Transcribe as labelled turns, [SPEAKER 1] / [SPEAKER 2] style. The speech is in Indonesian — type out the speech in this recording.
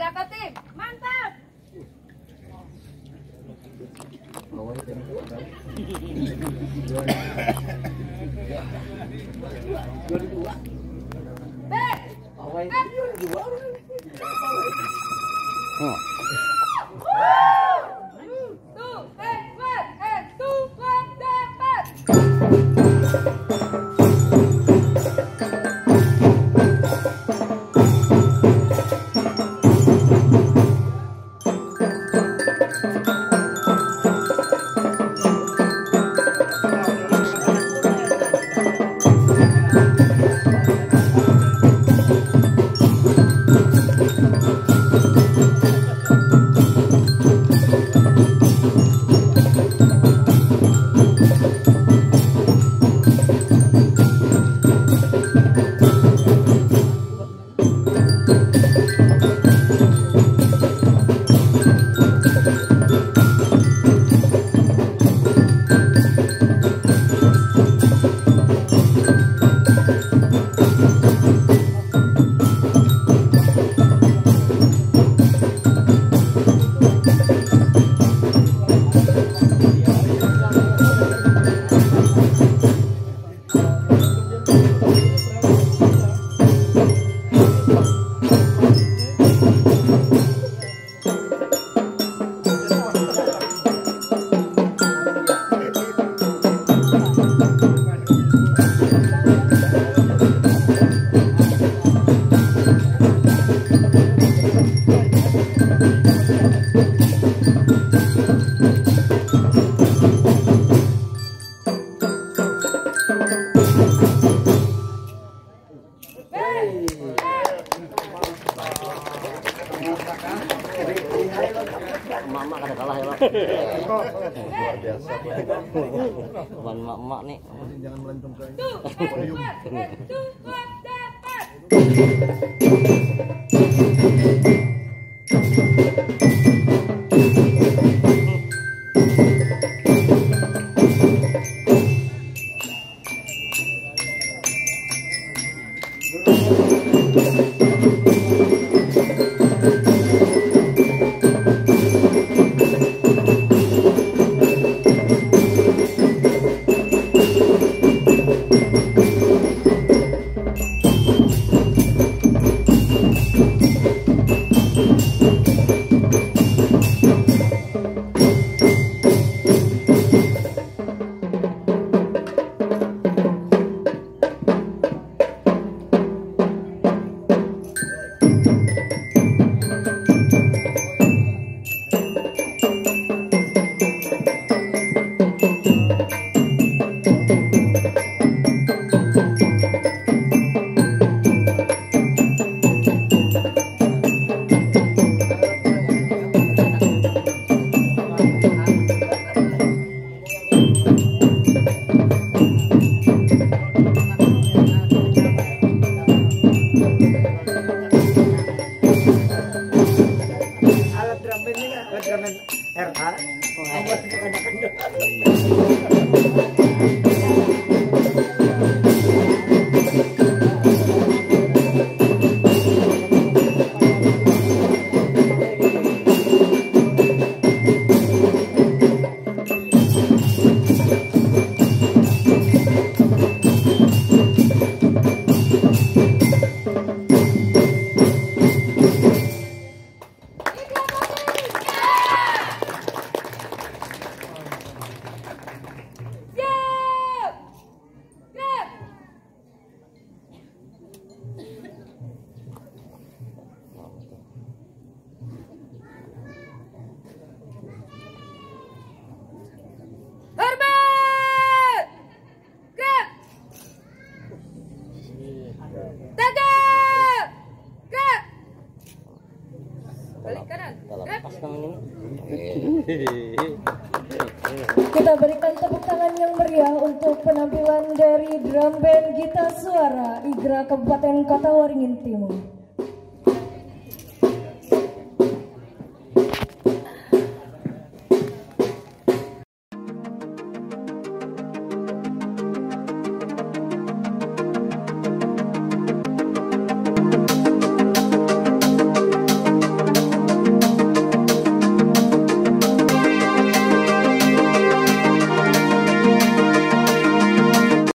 [SPEAKER 1] Gerakan tim, mantap. Oh. Mama kada kalah ya, Pak. Luar biasa. Ban mak-mak nih.
[SPEAKER 2] Jangan ke
[SPEAKER 3] alat
[SPEAKER 4] Kita berikan tepuk tangan yang meriah untuk penampilan dari drum band Gita Suara Igra Kabupaten Kota Waringin Timur.